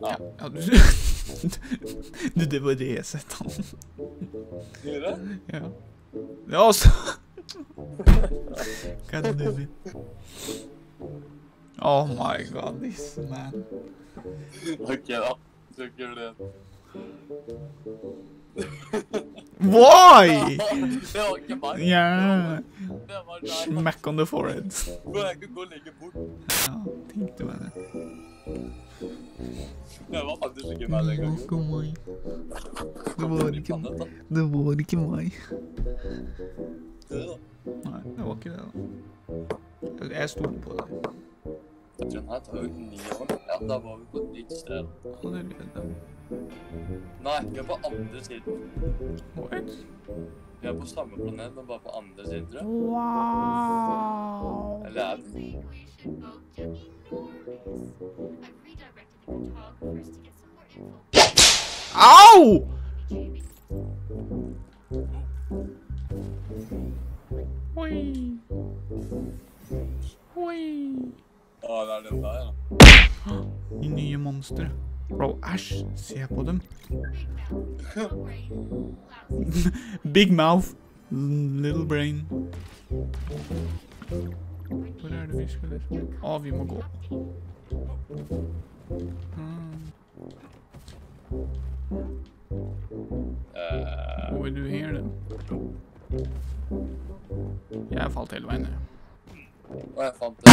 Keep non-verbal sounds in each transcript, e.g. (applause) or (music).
Ja. Ja, du (laughs) Du, det var Resett, han. Gjorde det? Ja. Ja, er God damn it. Oh my god, this man. Ok, da. Så gjør det. Why? (laughs) Deg. Smack on the forehead. Ja, tenkte meg det. Det var faktisk ikke meg den gangen. Det var ikke, meg. det var ikke meg. Nei, det var ikke det, da. Jeg stoler på deg. Den her tar jo ni år. Ja, da var vi på et nytt sted. Allerede. Nei, vi er på andre siden. What? Vi er på samme planet, men bare på andre siden, tror jeg. Wow. Eller er vi? Au! Oi. Oi. Ja, det er den der, ja. De nye monstre. Bro, æsj. Se på dem. (laughs) Big mouth. Little brain. Hvor er det vi skal lese? Å, vi må gå. Hmm. Eh, Hvor vil du her, da? Jeg falt hele veien ned. og jeg fant det.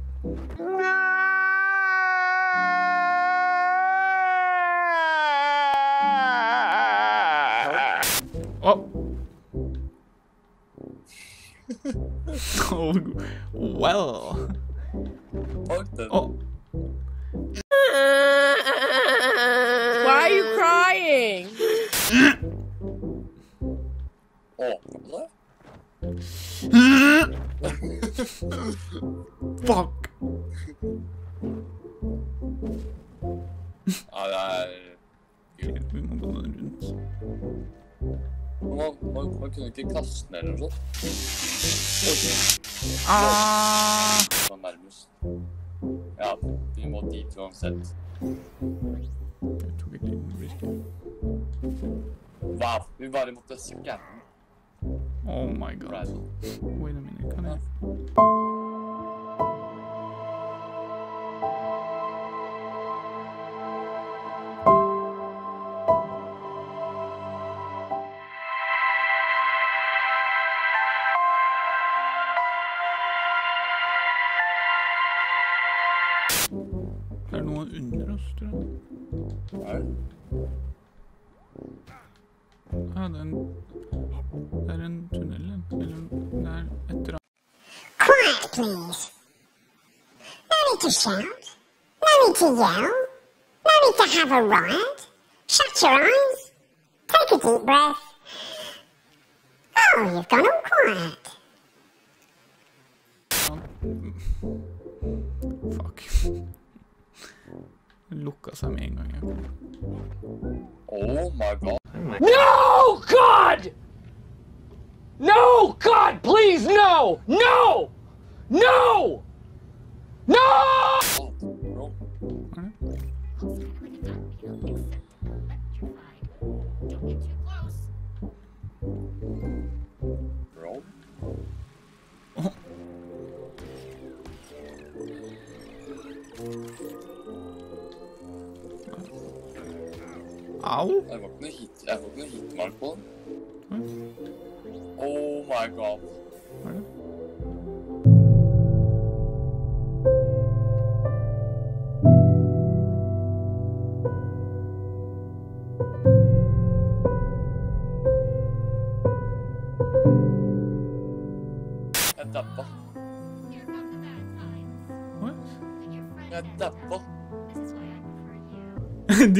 Oh. (laughs) oh, well. Oh. Fuck. Ja, det er... Vi må gå den rundt. Man, man, man kunne ikke kaste den eller noe sånt. Ah! Det nærmest. Ja, vi må dit uansett. Jeg tok et lite virke. Wow, vi bare måtte skanne. Oh hmm. my god. Wait a minute, can I... Under. Ja, den Quiet, please. No need to shout. No need to yell. No need to have a riot. Shut your eyes. Take a deep breath. Oh, you've gone all quiet. Fuck. Det (laughs) lukka seg med en gang. Oh my god. No, God! No, God, please, no! No! No! No! Au? Jeg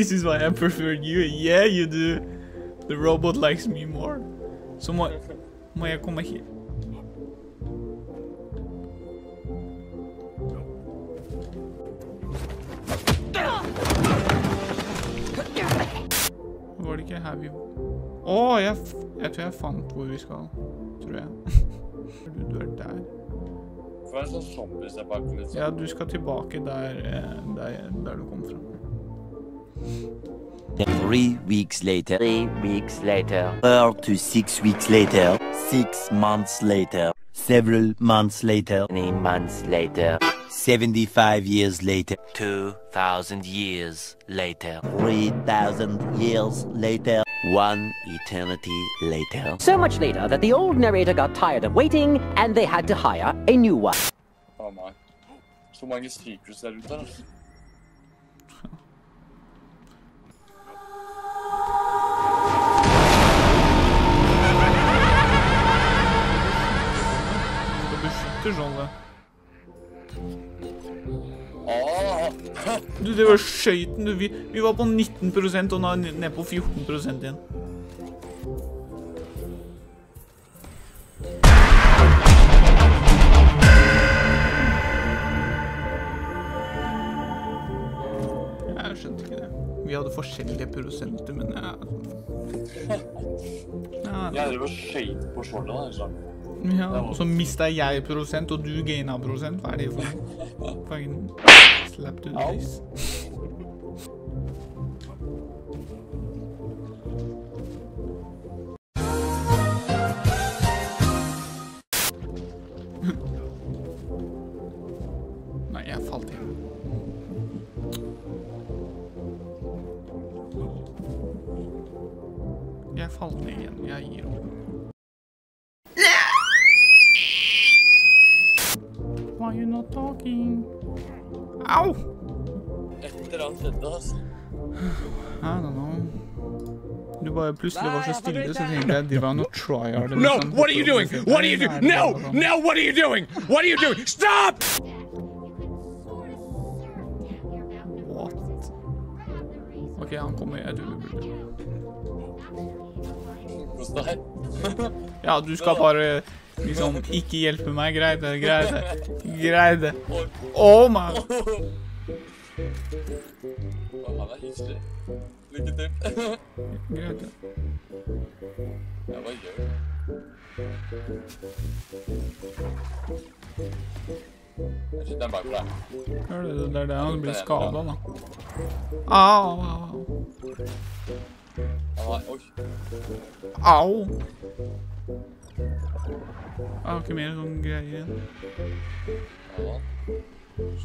this is why I prefer you. Yeah, you do. The robot likes me more. Må jeg komme hit. Var det ikke her vi Å, jeg, f- jeg tror jeg fant hvor vi skal. Tror jeg. (laughs) Du, du er der. For det er sånn zombies-apocalypse. Ja, du skal tilbake der, eh, der, der du kom fra. Three weeks later. Three weeks later. Four to six weeks later. Six months later. Several months later. Many months later. 75 years later. 2,000 years later. 3,000 years later. One eternity later. So much later that the old narrator got tired of waiting and they had to hire a new one. Oh my. Så mange secrets der ute. Du, det var skøyten, du. Vi, vi var på 19 og nå er vi ned på 14 igjen. Jeg skjønte ikke det. Vi hadde forskjellige prosenter, men ja. (laughs) ja, Jeg var og skøyt på skjoldet. da? Ja. Og så mista jeg prosent, og du gaina prosent. Hva er det for noe? Fucking slap to the face. Nei, jeg falt igjen. Jeg falt ned igjen. Jeg gir opp. Why you not talking? Au! Et eller annet skjedde, altså. I don't know. Du bare plutselig var så stille, så tenkte jeg de var noe tryhard. eller No, what are you doing? What are you doing? No, no, what are you doing? What are you doing? Stop! What? Ok, han kommer. Jeg tror vi burde Kos deg. Ja, du skal bare liksom ikke hjelpe meg. Greit det, greit det. Greit det. Oh Å, han er hissig. Lykke til. Greit det. Ja, hva gjør du? Jeg sitter bare på deg. Hør det, det er det han blir skada, da. Au, au, au. Au! Oh, meerdere guy in.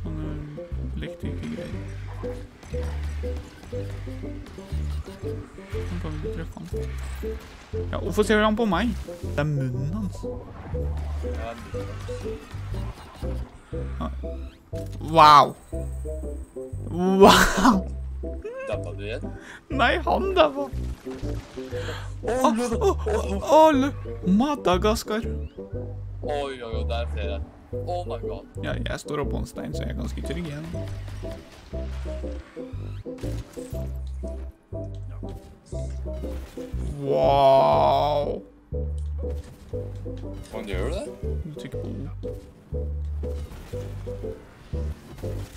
Zo'n lichting idee. Dan kan vi treffe han. Ja, Of ser han på meg? Det er munnen hans. Wow. Wow! Dabba du igjen? Nei, han daua. Alle Madagaskar. Oi, oi, oi, der er flere. Oh my god. Ja, jeg står oppå en stein, så jeg er ganske trygg igjen. Wow! Hvordan gjør du det? Du trykker på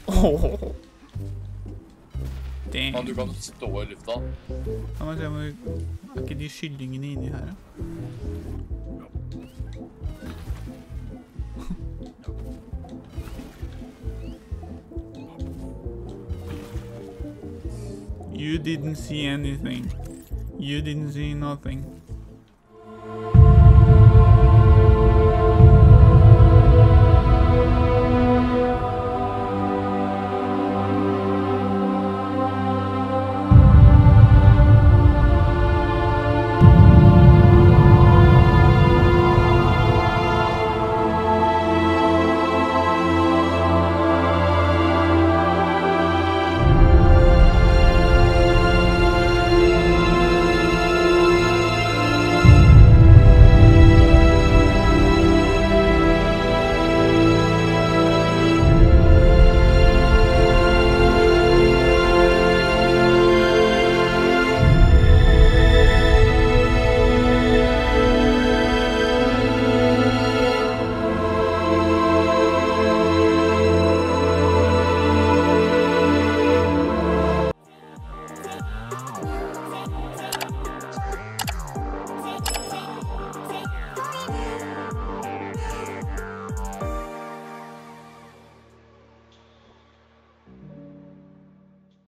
O. Oh. Damn. du kan stå i lufta. Er ikke de inni her? You didn't see anything. You didn't see nothing.